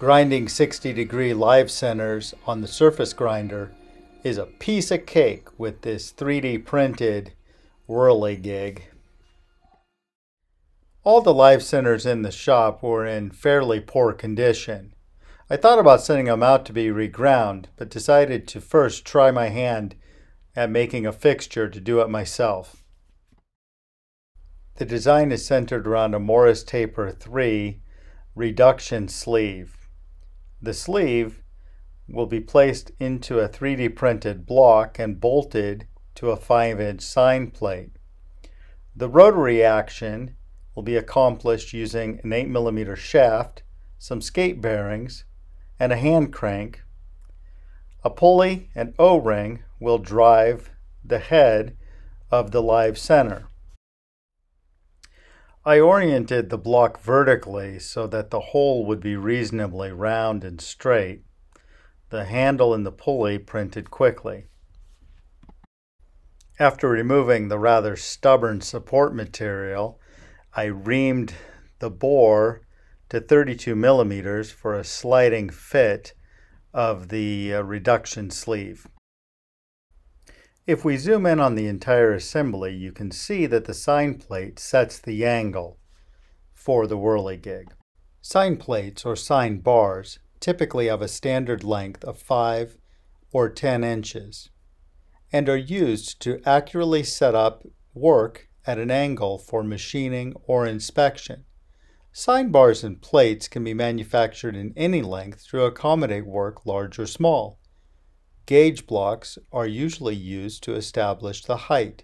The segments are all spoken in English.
Grinding 60 degree live centers on the surface grinder is a piece of cake with this 3D printed whirligig. All the live centers in the shop were in fairly poor condition. I thought about sending them out to be reground, but decided to first try my hand at making a fixture to do it myself. The design is centered around a Morse Taper 3 reduction sleeve. The sleeve will be placed into a 3D printed block and bolted to a 5 inch sine plate. The rotary action will be accomplished using an 8 mm shaft, some skate bearings, and a hand crank. A pulley and O-ring will drive the head of the live center. I oriented the block vertically so that the hole would be reasonably round and straight. The handle and the pulley printed quickly. After removing the rather stubborn support material, I reamed the bore to 32 millimeters for a sliding fit of the uh, reduction sleeve. If we zoom in on the entire assembly, you can see that the sine plate sets the angle for the whirligig. Sine plates or sine bars typically have a standard length of 5 or 10 inches and are used to accurately set up work at an angle for machining or inspection. Sine bars and plates can be manufactured in any length to accommodate work large or small. Gauge blocks are usually used to establish the height.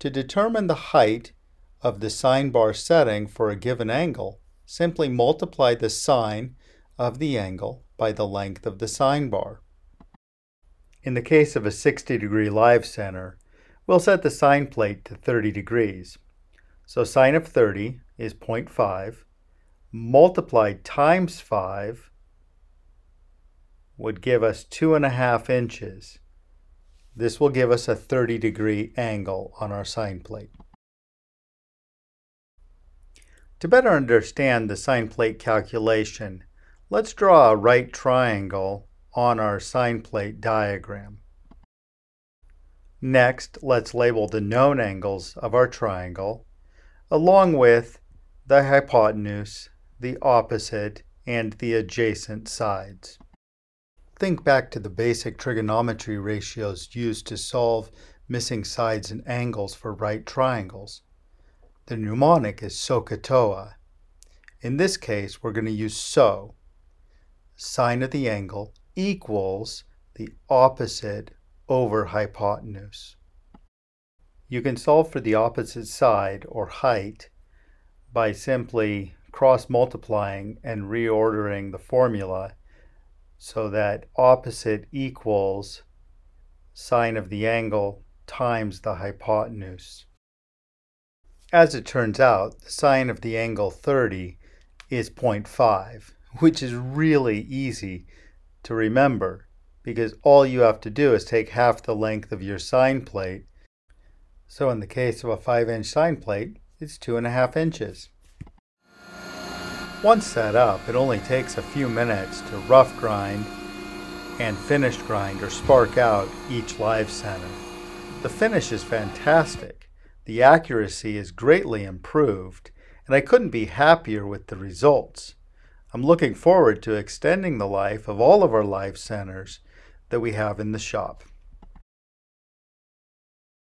To determine the height of the sine bar setting for a given angle, simply multiply the sine of the angle by the length of the sine bar. In the case of a 60 degree live center, we'll set the sine plate to 30 degrees. So sine of 30 is 0.5 multiplied times 5 would give us two and a half inches. This will give us a 30 degree angle on our sine plate. To better understand the sine plate calculation, let's draw a right triangle on our sine plate diagram. Next, let's label the known angles of our triangle, along with the hypotenuse, the opposite, and the adjacent sides. Think back to the basic trigonometry ratios used to solve missing sides and angles for right triangles. The mnemonic is SOHCAHTOA. In this case, we're going to use SO. Sine of the angle equals the opposite over hypotenuse. You can solve for the opposite side, or height, by simply cross-multiplying and reordering the formula so that opposite equals sine of the angle times the hypotenuse. As it turns out, the sine of the angle 30 is 0.5, which is really easy to remember because all you have to do is take half the length of your sine plate. So in the case of a 5 inch sine plate, it's 2.5 inches. Once set up, it only takes a few minutes to rough grind and finish grind or spark out each live center. The finish is fantastic. The accuracy is greatly improved, and I couldn't be happier with the results. I'm looking forward to extending the life of all of our live centers that we have in the shop.